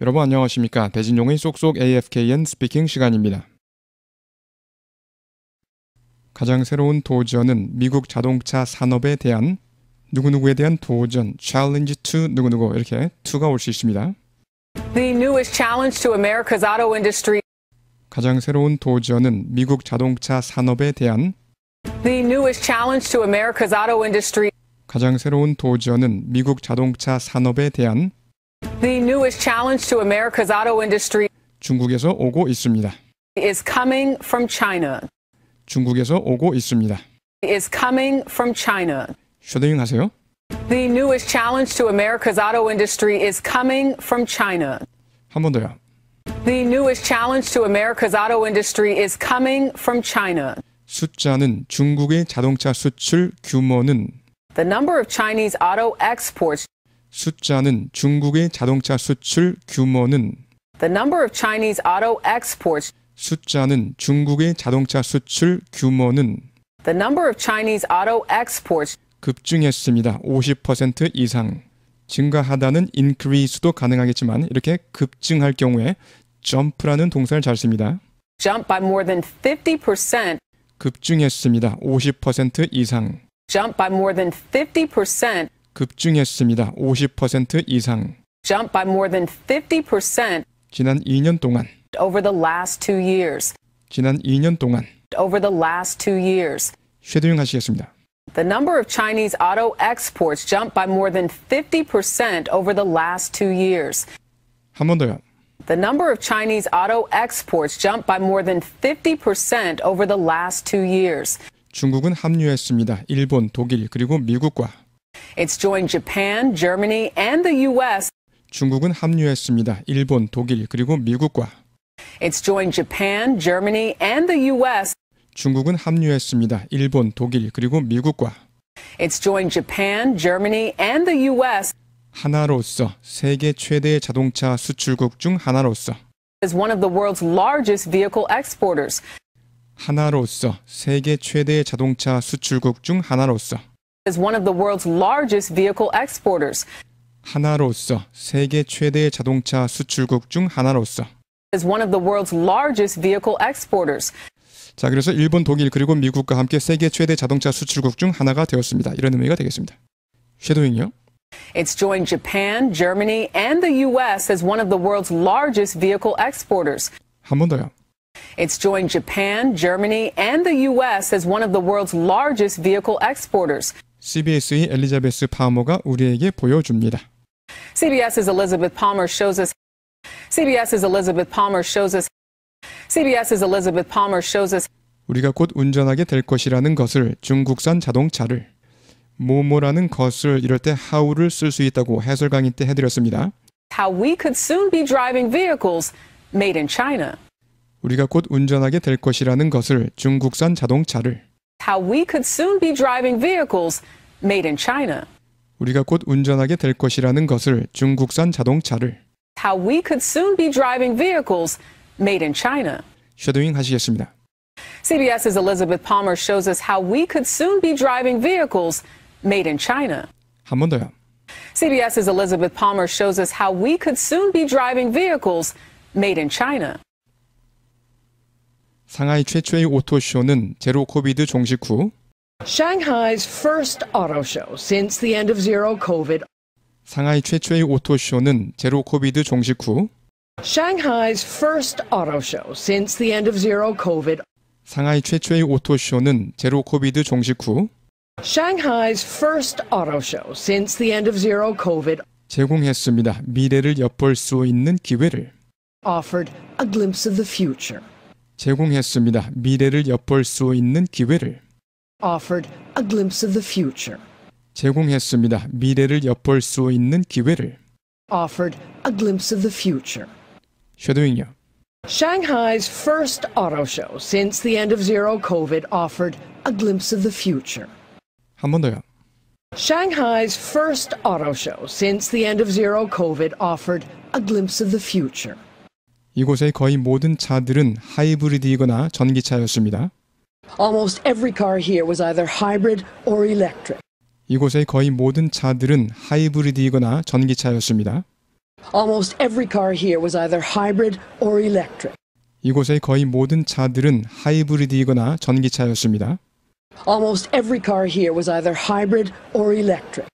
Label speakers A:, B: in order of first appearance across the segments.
A: 여러분 안녕하십니까? 배진용의 쏙쏙 AFKN 스피킹 시간입니다. 가장 새로운 도전은 미국 자동차 산업에 대한 누구누구에 대한 도전, challenge to 누구누구 이렇게 to가 올 수 있습니다.
B: The newest challenge to America's auto industry.
A: 가장 새로운 도전은 미국 자동차 산업에 대한
B: The newest challenge to America's auto industry.
A: 가장 새로운 도전은 미국 자동차 산업에 대한
B: The newest challenge to America's auto industry
A: 중국에서 오고 있습니다.
B: is coming from China.
A: 중국에서 오고 있습니다.
B: Is coming from China.
A: 쉐도잉 하세요.
B: The newest challenge to America's auto industry is coming from China.
A: 한 번 더요.
B: The newest challenge to America's auto industry is coming from China.
A: 숫자는 중국의 자동차 수출 규모는
B: The number of Chinese auto exports
A: 숫자는 중국의 자동차 수출 규모는
B: The number of Chinese auto exports
A: 숫자는 중국의 자동차 수출 규모는
B: The number of Chinese auto exports
A: 급증했습니다. 50% 이상. 증가하다는 increase도 가능하겠지만 이렇게 급증할 경우에 jump라는 동사를 잘 씁니다.
B: jumped by more than 50%,
A: 급증했습니다. 50% 이상.
B: jumped by more than 50%,
A: 급증했습니다. 50% 이상.
B: jumped by more than 50%
A: 지난 2년 동안.
B: over the last two years.
A: 지난 2년 동안.
B: Over the last two years.
A: 쉐도잉 하시겠습니다.
B: The number of Chinese auto exports jumped by more than 50% over the last two years.
A: 한 번 더요.
B: The number of Chinese auto exports jumped by more than 50% over the last two years.
A: 중국은 합류했습니다. 일본, 독일, 그리고 미국과.
B: It's joined Japan, Germany, and the U.S.
A: 중국은 합류했습니다. 일본, 독일, 그리고 미국과.
B: It's joined Japan, Germany, and the U.S.
A: 중국은 합류했습니다. 일본, 독일, 그리고 미국과.
B: It's joined Japan, Germany, and the U.S.
A: 하나로서 세계 최대의 자동차 수출국 중 하나로서
B: as one of the world's largest vehicle exporters.
A: 하나로서 세계 최대의 자동차 수출국 중 하나로서
B: As one of the world's largest vehicle exporters.
A: 하나로서 세계 최대의 자동차 수출국 중 하나로서
B: As one of the world's largest vehicle exporters.
A: 자 그래서 일본, 독일 그리고 미국과 함께 세계 최대 자동차 수출국 중 하나가 되었습니다. 이런 의미가 되겠습니다. 쉐도잉이요.
B: It's joined Japan, Germany, and the U.S. as one of the world's largest vehicle exporters.
A: 한 번 더요.
B: It's joined Japan, Germany, and the U.S. as one of the world's largest vehicle exporters.
A: CBS의 엘리자베스 파머가 우리에게 보여줍니다.
B: CBS's Elizabeth Palmer shows us. CBS's Elizabeth Palmer shows us. CBS's Elizabeth Palmer shows us
A: 우리가 곧 운전하게 될 것이라는 것을 중국산 자동차를 뭐뭐라는 것을 이럴 때 how를 쓸 수 있다고 해설 강의 때 해드렸습니다.
B: how we could soon be driving vehicles made in China.
A: 우리가 곧 운전하게 될 것이라는 것을 중국산 자동차를
B: How we could soon be driving vehicles made in China.
A: 우리가 곧 운전하게 될 것이라는 것을 중국산 자동차를
B: How we could soon be driving vehicles made in China.
A: 쉐도잉 하시겠습니다.
B: CBS's Elizabeth Palmer shows us how we could soon be driving vehicles made in China.
A: 한 번 더요.
B: CBS's Elizabeth Palmer shows us how we could soon be driving vehicles made in China.
A: 상하이 최초의 오토쇼는 제로 코비드 종식 후
C: Shanghai's first auto show since the end of zero COVID.
A: 상하이 최초의 오토쇼는 제로 코비드 종식 후
C: Shanghai's first auto show since the end of zero COVID.
A: 상하이 최초의 오토쇼는 제로 코비드 종식 후
C: Shanghai's first auto show since the end of zero COVID
A: 제공했습니다. 미래를 엿볼 수 있는 기회를
C: offered a glimpse of the future.
A: 제공했습니다. 미래를 엿볼 수 있는 기회를
C: Offered a glimpse of the future.
A: 제공했습니다. 미래를 엿볼 수 있는 기회를
C: Offered a glimpse of the future.
A: 쉐도잉이요.
C: Shanghai's first auto show since the end of zero COVID offered a glimpse of the future.
A: 한 번 더요.
C: Shanghai's first auto show since the end of zero COVID offered a glimpse of the future.
A: 이곳의 거의 모든 차들은 하이브리드이거나 전기차였습니다.
C: Almost every car here was either hybrid or electric.
A: 이곳의 거의 모든 차들은 하이브리드이거나 전기차였습니다.
C: Almost every car here was either hybrid or electric.
A: 이곳의 거의 모든 차들은 하이브리드이거나 전기차였습니다.
C: Almost every car here was either hybrid or electric.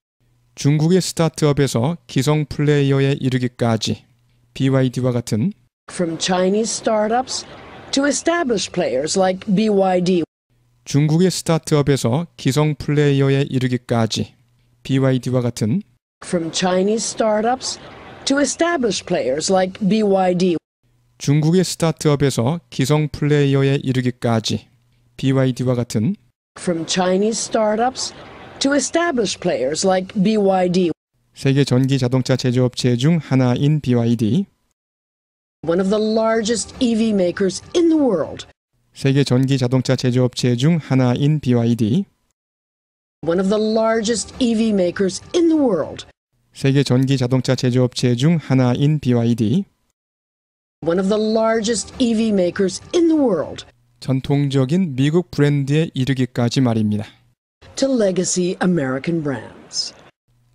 A: 중국의 스타트업에서 기성 플레이어에 이르기까지 BYD와 같은
C: From Chinese startups to established players like BYD.
A: 중국의 스타트업에서 기성 플레이어에 이르기까지 BYD와 같은
C: From Chinese startups to established players like BYD.
A: 중국의 스타트업에서 기성 플레이어에 이르기까지 BYD와 같은
C: From Chinese startups to established players like BYD.
A: 세계 전기 자동차 제조업체 중 하나인 BYD,
C: One of the largest EV makers in the world.
A: 세계 전기 자동차 제조업체 중 하나인 BYD,
C: One of the largest EV makers in the world.
A: 세계 전기 자동차 제조업체 중 하나인 BYD,
C: One of the largest EV makers in the world.
A: 전통적인 미국 브랜드에 이르기까지 말입니다.
C: To legacy American brands.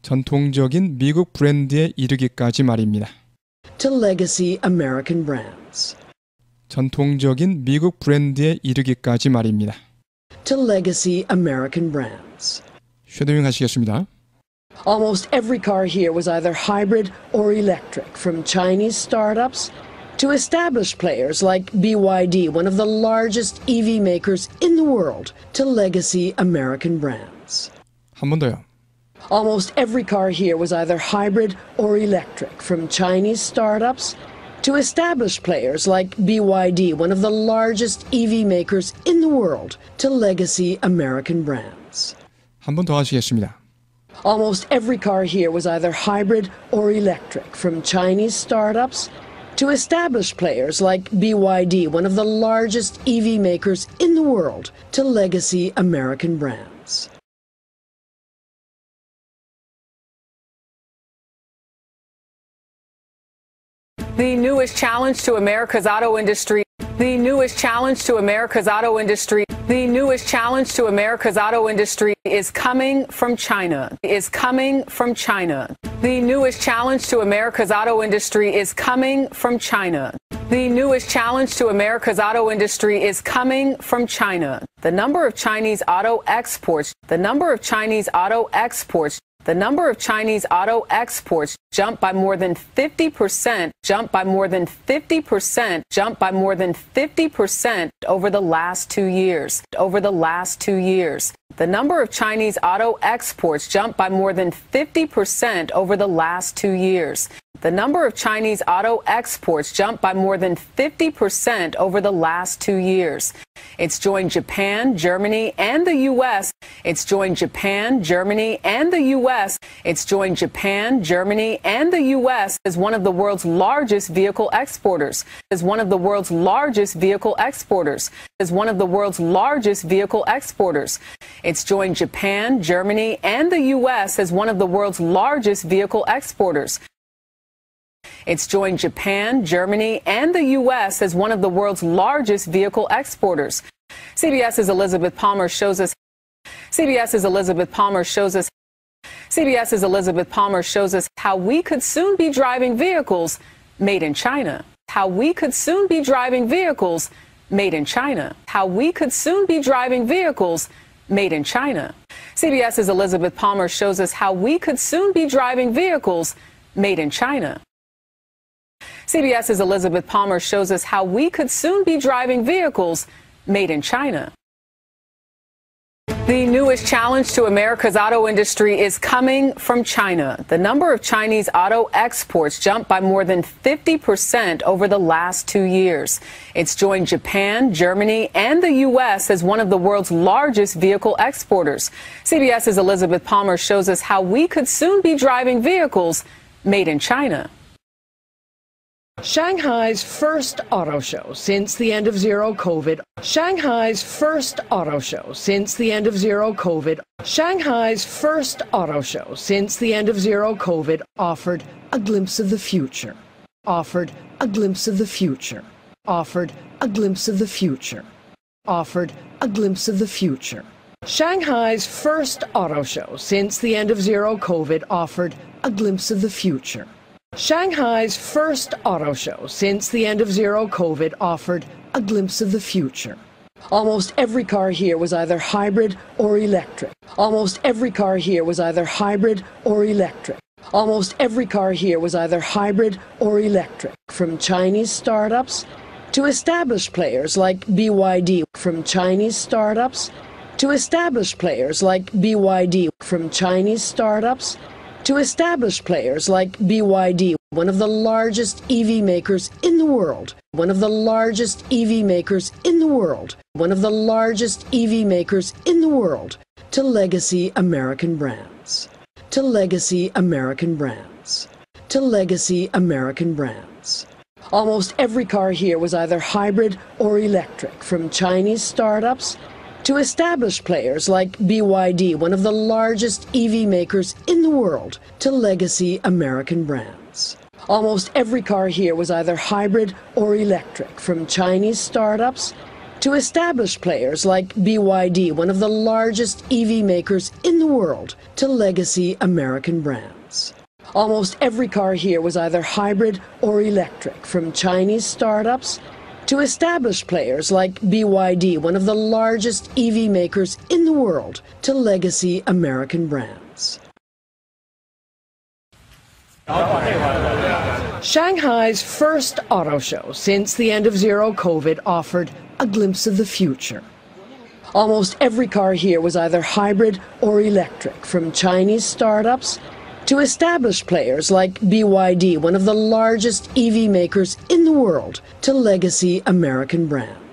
A: 전통적인 미국 브랜드에 이르기까지 말입니다.
C: To legacy American brands.
A: 전통적인 미국 브랜드에 이르기까지 말입니다.
C: To legacy American brands.
A: 쉐도잉 하시겠습니다.
C: Almost every car here was either hybrid or electric, from Chinese startups to established players like BYD, one of the largest EV makers in the world, to legacy American brands.
A: 한 번 더요.
C: Almost every car here was either hybrid or electric, from Chinese startups to established players like BYD, one of the largest EV makers in the world, to legacy American brands.
A: 한 번 더 하시겠습니다.
C: Almost every car here was either hybrid or electric, from Chinese startups to established players like BYD, one of the largest EV makers in the world, to legacy American brands.
B: Newest challenge to America's auto industry. The newest challenge to America's auto industry. The newest challenge to America's auto industry is coming from China. Is coming from China. The newest challenge to America's auto industry is coming from China. The newest challenge to America's auto industry is coming from China. The number of Chinese auto exports, the number of Chinese auto exports the number of Chinese auto exports jumped by more than 50%, jumped by more than 50%, jumped by more than 50% over the last two years. Over the last two years. The number of Chinese auto exports jumped by more than 50% over the last two years. The number of Chinese auto exports jumped by more than 50% over the last two years. It's joined Japan, Germany, and the U.S. It's joined Japan, Germany, and the U.S. It's joined Japan, Germany, and the U.S. as one of the world's largest vehicle exporters. As one of the world's largest vehicle exporters. As one of the world's largest vehicle exporters. It's joined Japan, Germany, and the U.S. as one of the world's largest vehicle exporters. It's joined Japan, Germany, and the U.S. as one of the world's largest vehicle exporters. CBS's Elizabeth Palmer shows us. CBS's Elizabeth Palmer shows us. CBS's Elizabeth Palmer shows us how we could soon be driving vehicles made in China. How we could soon be driving vehicles made in China. How we could soon be driving vehicles made in China. CBS's Elizabeth Palmer shows us how we could soon be driving vehicles made in China. CBS's Elizabeth Palmer shows us how we could soon be driving vehicles made in China. The newest challenge to America's auto industry is coming from China. The number of Chinese auto exports jumped by more than 50% over the last two years. It's joined Japan, Germany, and the U.S. as one of the world's largest vehicle exporters. CBS's Elizabeth Palmer shows us how we could soon be driving vehicles made in China.
C: Shanghai's first auto show since the end of zero COVID. Shanghai's first auto show since the end of zero COVID. Shanghai's first auto show since the end of zero COVID offered a glimpse of the future. Offered a glimpse of the future. Offered a glimpse of the future. Offered a glimpse of the future. Shanghai's first auto show since the end of zero COVID offered a glimpse of the future Shanghai's first auto show since the end of zero COVID offered a glimpse of the future. Almost every car here was either hybrid or electric. Almost every car here was either hybrid or electric. Almost every car here was either hybrid or electric, from Chinese startups to established players like BYD, from Chinese startups to established players like BYD, from Chinese startups to established players like BYD, one of the largest EV makers in the world, one of the largest EV makers in the world, one of the largest EV makers in the world, to legacy American brands, to legacy American brands, to legacy American brands. Almost every car here was either hybrid or electric, from Chinese startups to established players like BYD, one of the largest EV makers in the world, to legacy American brands. Almost every car here was either hybrid or electric, from Chinese startups to established players like BYD, one of the largest EV makers in the world, to legacy American brands. Almost every car here was either hybrid or electric, from Chinese startups to established players like BYD, one of the largest EV makers in the world, to legacy American brands. Shanghai's first auto show since the end of zero COVID offered a glimpse of the future. Almost every car here was either hybrid or electric, from Chinese startups to established players like BYD, one of the largest EV makers in the world, to legacy American brands.